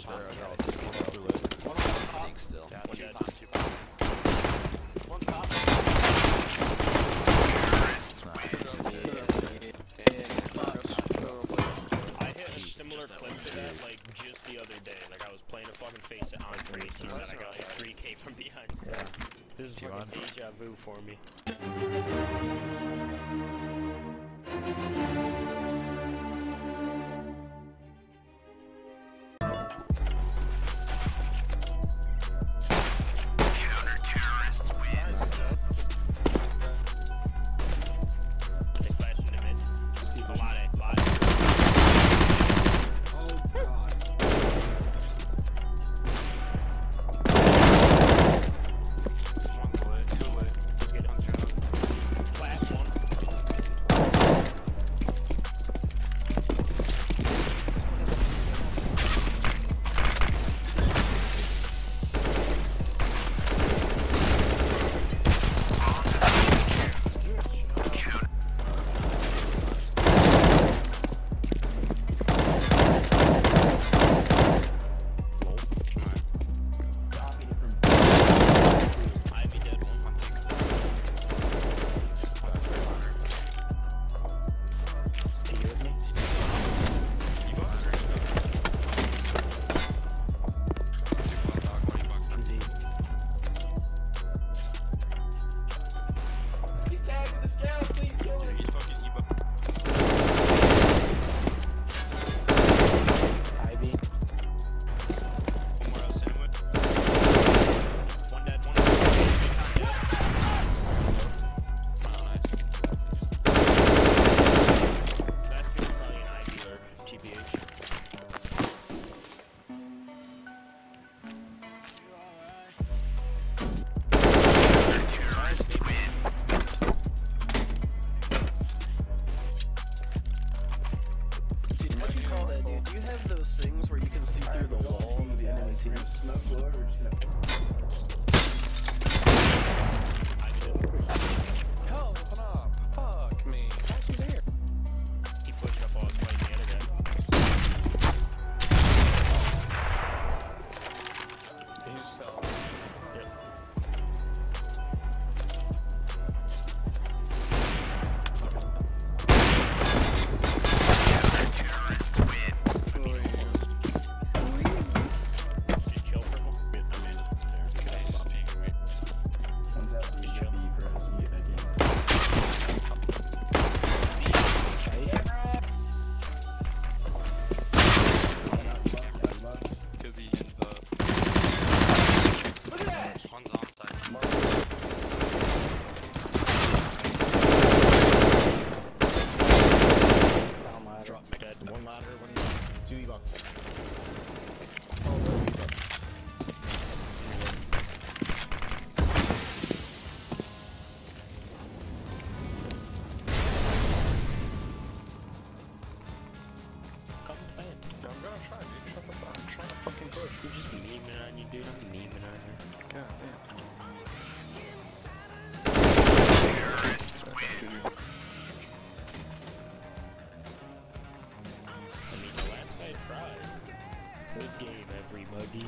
There's one. On top. still. One top. I hit a similar clip to that, like, just the other day. Like, I was playing a fucking Faceit on 3 He said I got, like, 3k from behind, so... This is fucking deja vu for me. course, you're just memeing on you, dude. I'm memeing on you. God damn. I mean, the last tried. Good game, everybody.